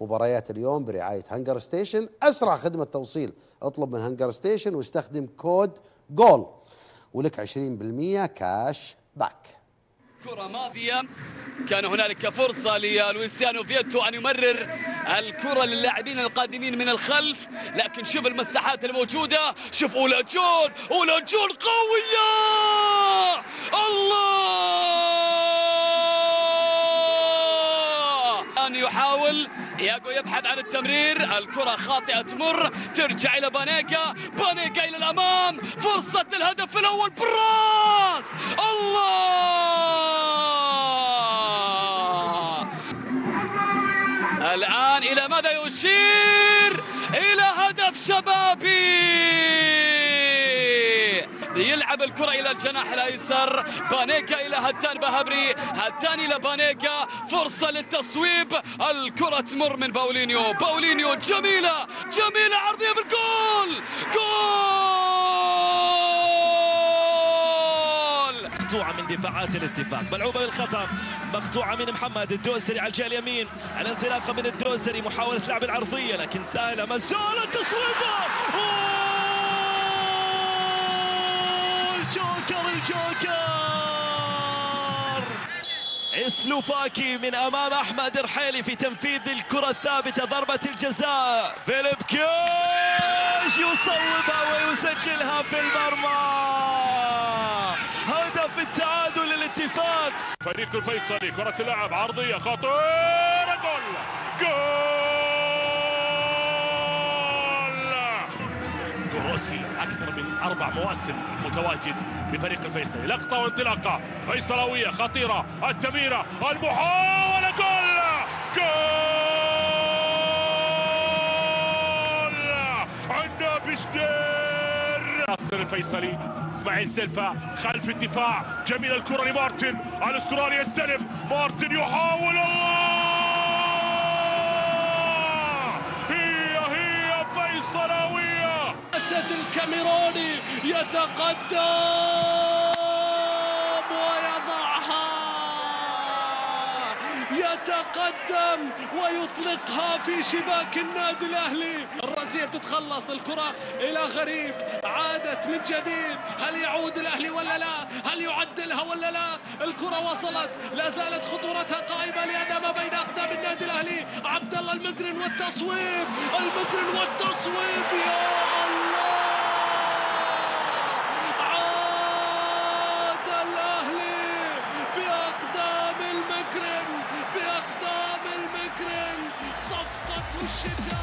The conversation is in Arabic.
مباريات اليوم برعاية HungerStation. أسرع خدمة توصيل. اطلب من HungerStation واستخدم كود جول ولك 20% cash back كرة ماضية. كان هنالك فرصة للويسيانو فيتو أن يمرر الكرة للاعبين القادمين من الخلف. لكن شوف المساحات الموجودة. شوف أولى جول أولى جول قوية! الله أن يحاول ياغو يبحث عن التمرير. الكرة خاطئة تمر ترجع إلى بانيكا. بانيكا إلى الأمام. فرصة الهدف الأول براس. الله! الآن إلى ماذا يشير؟ إلى هدف شبابي! يلعب الكرة إلى الجناح الأيسر. بانيكا إلى هتان بهبري هتان إلى بانيكا. فرصة للتصويب. الكرة تمر من باولينيو. باولينيو جميلة. جميلة عرضية بالجول. جول! مقطوعة من دفاعات الاتفاق. ملعوبة بالخطأ مقطوعة من محمد الدوسري على الجهة اليمين. الانطلاقة من الدوسري. محاولة لعب العرضية لكن سهلة مزولة تصويبه الجوكر اسلوفاكي من أمام أحمد رحيلي في تنفيذ الكرة الثابتة ضربة الجزاء. فيليب كيش يصوبها ويسجلها في المرمى. هدف التعادل للاتفاق. فريق الفيصلي كرة اللعب عرضية خطيرة جول! جول كروسي أكثر من أربع مواسم متواجد بفريق الفيصلي. لقطة وانطلاقة. فيصلاوية خطيرة. التميرة. المحاولة. جول! جول! عندنا بشدير ناصر الفيصلي. إسماعيل سيلفا. خلف الدفاع. جميل الكرة لمارتن. الأسترالي يستلم. مارتن يحاول الله! هي هي فيصلاوية أسد الكاميروني يتقدم ويضعها. يتقدم ويطلقها في شباك النادي الأهلي. الراسيه بتتخلص الكرة إلى غريب. عادت من جديد. هل يعود الأهلي ولا لا؟ هل يعدلها ولا لا؟ الكرة وصلت. لا زالت خطورتها قائمة لأن ما بين أقدام النادي الأهلي. عبد الله المقرن والتصويب. المقرن والتصويب. يا الله عاد الاهلي باقدام المقرن